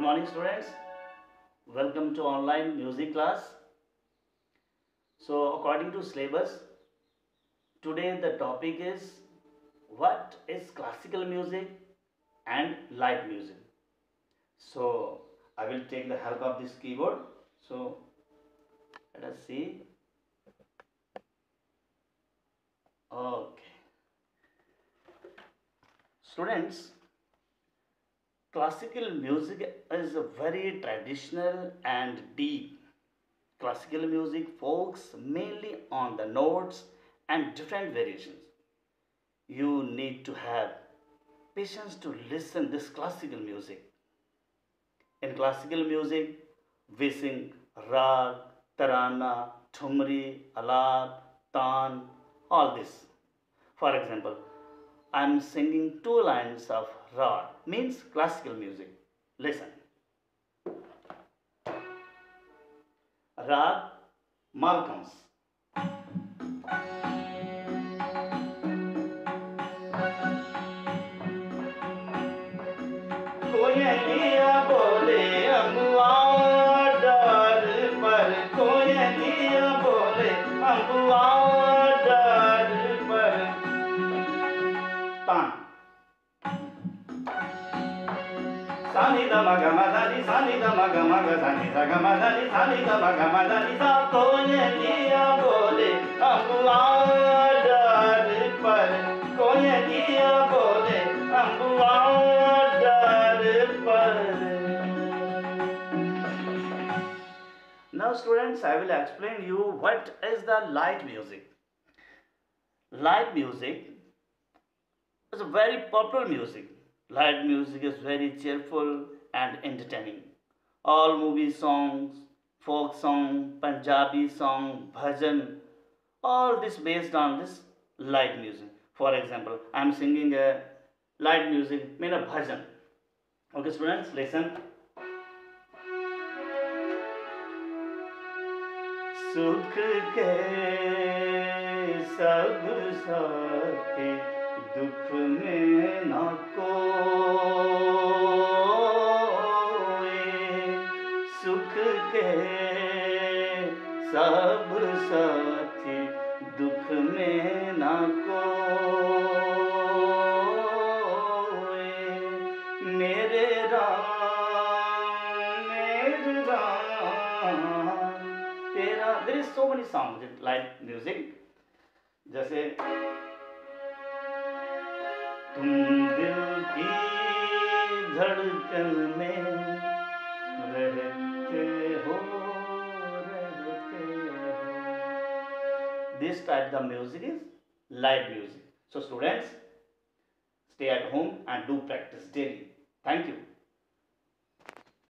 morning students. Welcome to online music class. So according to syllabus today the topic is what is classical music and light music? So i will take the help of this keyboard. So let us see. Okay. Students classical music is very traditional and deep. Classical music focuses mainly on the notes and different variations. You need to have patience to listen this classical music. In classical music, we sing rag, tarana, thumri, alap, tan, all this. For example, I am singing two lines of Ra means classical music. Listen. Ra Malkauns. Oh yeah, yeah, boy. तान। सानी the मग मदनी सानी the मग मग सानी the ग सानी the मग मदनी सा कोयलिया बोले अम्बुआ डर पर। कोयलिया बोले अम्बुआ डर पर। Now students, I will explain you what is the light music. Light music is a very popular music. Light music is very cheerful and entertaining. All movie songs, folk song, Punjabi song, bhajan, all this based on this light music. For example, I am singing a light music, mean a bhajan. Okay, students, listen. सुख के सब साथी सुख के सब साथी दुख में न कोई मेरे राम मेरे राम। तेरा there is so many song like music जैसे, तुम दिल this type the music is light music. So students stay at home and do practice daily. Thank you